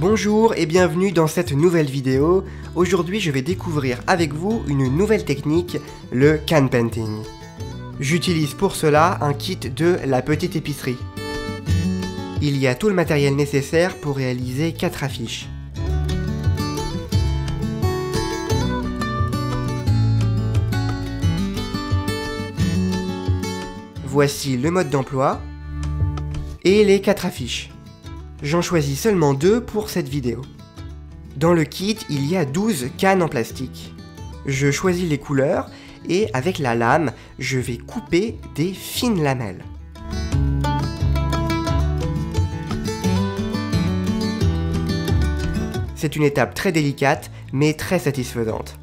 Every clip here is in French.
Bonjour et bienvenue dans cette nouvelle vidéo. Aujourd'hui je vais découvrir avec vous une nouvelle technique, le can painting. J'utilise pour cela un kit de la petite épicerie. Il y a tout le matériel nécessaire pour réaliser 4 affiches. Voici le mode d'emploi et les 4 affiches. J'en choisis seulement deux pour cette vidéo. Dans le kit, il y a 12 cannes en plastique. Je choisis les couleurs et avec la lame, je vais couper des fines lamelles. C'est une étape très délicate mais très satisfaisante.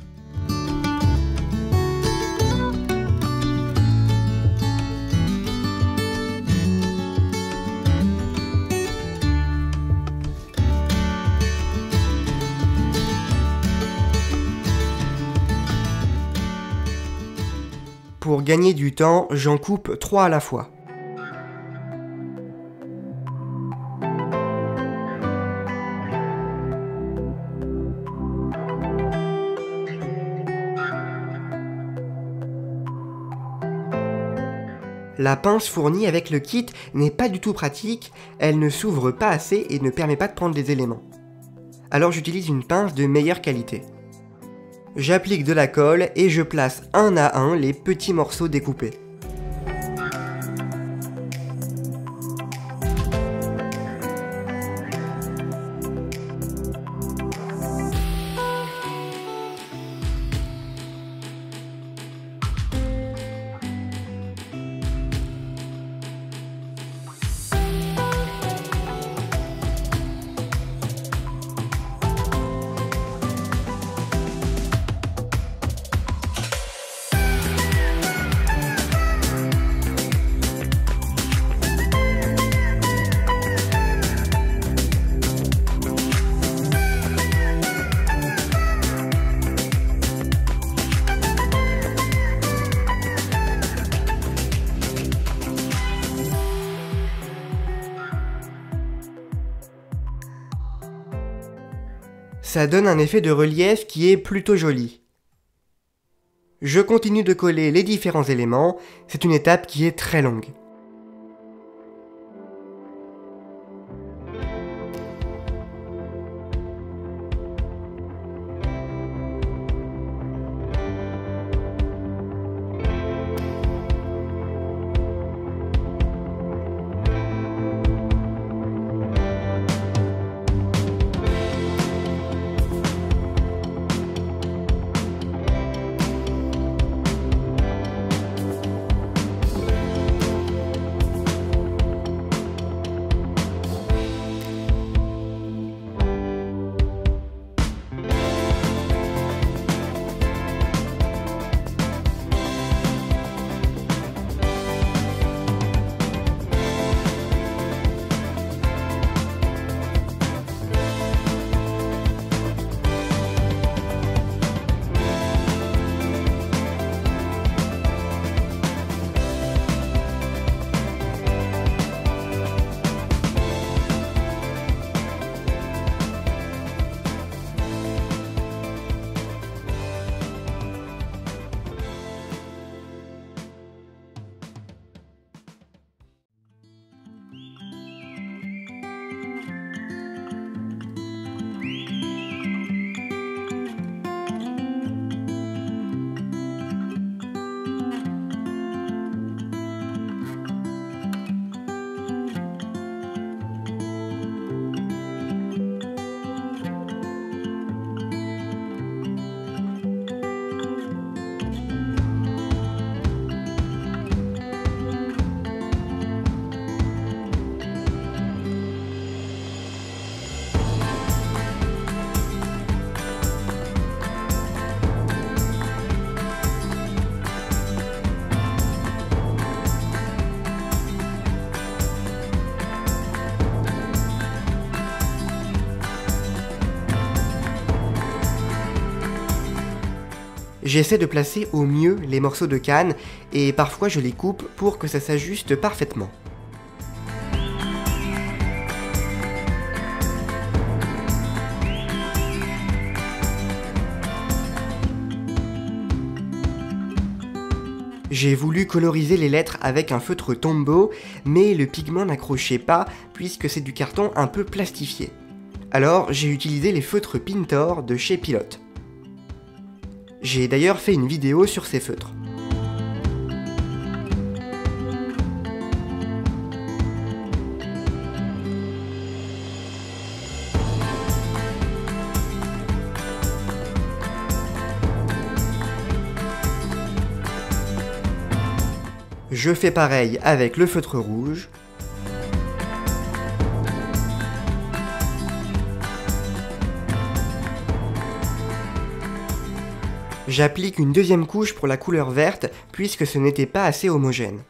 Pour gagner du temps, j'en coupe 3 à la fois. La pince fournie avec le kit n'est pas du tout pratique, elle ne s'ouvre pas assez et ne permet pas de prendre les éléments. Alors j'utilise une pince de meilleure qualité. J'applique de la colle et je place un à un les petits morceaux découpés. Ça donne un effet de relief qui est plutôt joli. Je continue de coller les différents éléments, c'est une étape qui est très longue. J'essaie de placer au mieux les morceaux de canne et parfois je les coupe pour que ça s'ajuste parfaitement. J'ai voulu coloriser les lettres avec un feutre tombeau, mais le pigment n'accrochait pas puisque c'est du carton un peu plastifié. Alors j'ai utilisé les feutres Pintor de chez Pilote. J'ai d'ailleurs fait une vidéo sur ces feutres. Je fais pareil avec le feutre rouge. J'applique une deuxième couche pour la couleur verte puisque ce n'était pas assez homogène.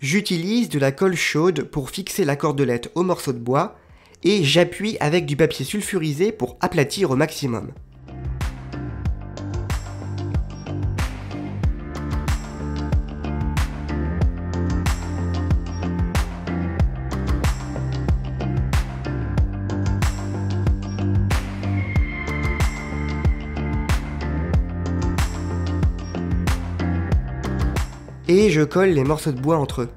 J'utilise de la colle chaude pour fixer la cordelette au morceau de bois et j'appuie avec du papier sulfurisé pour aplatir au maximum. Et je colle les morceaux de bois entre eux.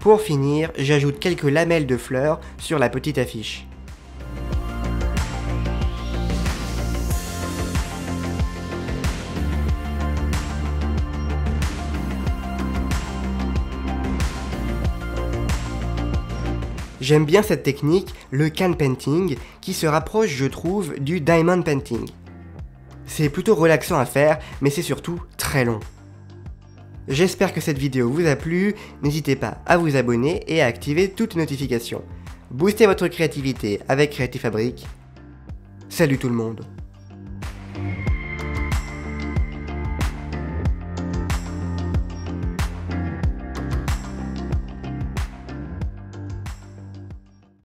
Pour finir, j'ajoute quelques lamelles de fleurs sur la petite affiche. J'aime bien cette technique, le can painting, qui se rapproche, je trouve, du diamond painting. C'est plutôt relaxant à faire, mais c'est surtout très long. J'espère que cette vidéo vous a plu, n'hésitez pas à vous abonner et à activer toutes les notifications. Boostez votre créativité avec Creative Fabric. Salut tout le monde